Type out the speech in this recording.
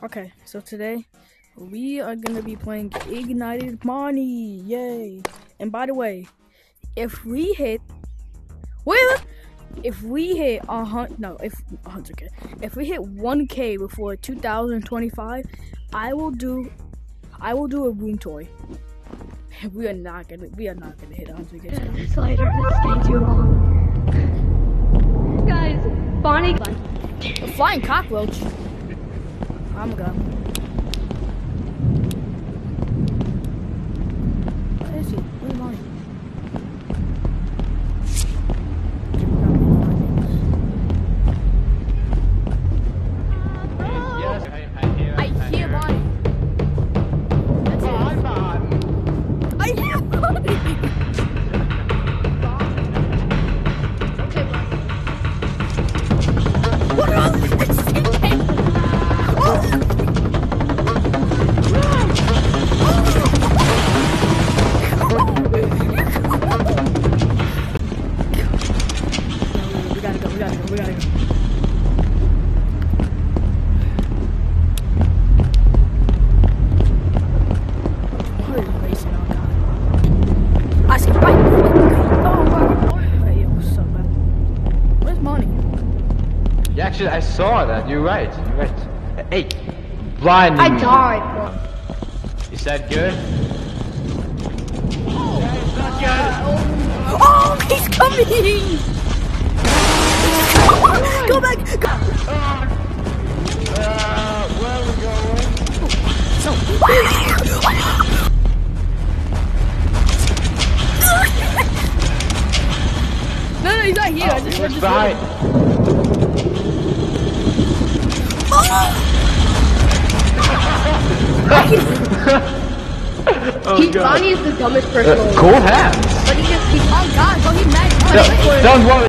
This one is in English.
Okay, so today we are gonna be playing Ignited Bonnie. Yay! And by the way, if we hit wait, if we hit a hundred no, if hundred k, if we hit one k before 2025, I will do, I will do a room toy. We are not gonna, we are not gonna hit hundred k. This lighter has stayed too long. Guys, Bonnie. A flying cockroach. I'm gonna. Money? Yeah, actually, I saw that. You're right. You're right. Hey, blind. I died. Is that good? Oh, he's coming! No, no, he's not here. I just, What's just behind? Oh, He, God. Bonnie is the dumbest person. Uh, cool hands. But he just keeps Oh God, oh, he's mad. Oh, don't worry.